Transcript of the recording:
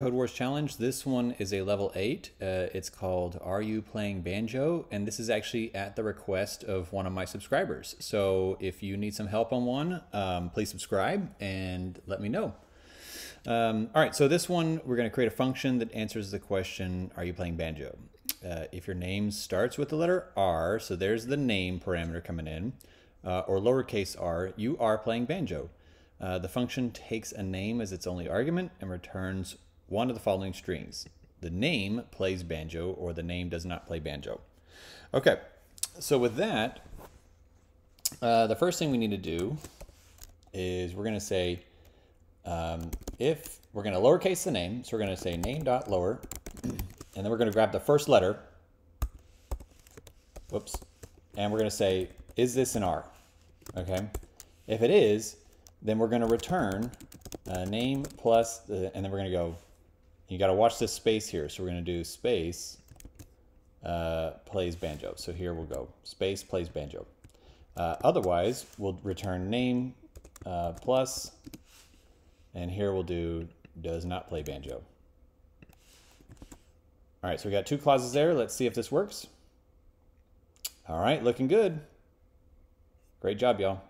Codewars Challenge. This one is a level 8. Uh, it's called Are You Playing Banjo? And this is actually at the request of one of my subscribers. So if you need some help on one, um, please subscribe and let me know. Um, all right, so this one, we're going to create a function that answers the question, Are you playing banjo? Uh, if your name starts with the letter R, so there's the name parameter coming in, uh, or lowercase r, you are playing banjo. Uh, the function takes a name as its only argument and returns one of the following strings. The name plays banjo or the name does not play banjo. Okay, so with that, uh, the first thing we need to do is we're going to say um, if we're going to lowercase the name, so we're going to say name dot lower, and then we're going to grab the first letter. Whoops, and we're going to say is this an R? Okay, if it is, then we're going to return uh, name plus, the, and then we're going to go you got to watch this space here. So we're going to do space uh, plays banjo. So here we'll go space plays banjo. Uh, otherwise, we'll return name uh, plus, and here we'll do does not play banjo. All right, so we got two clauses there. Let's see if this works. All right, looking good. Great job, y'all.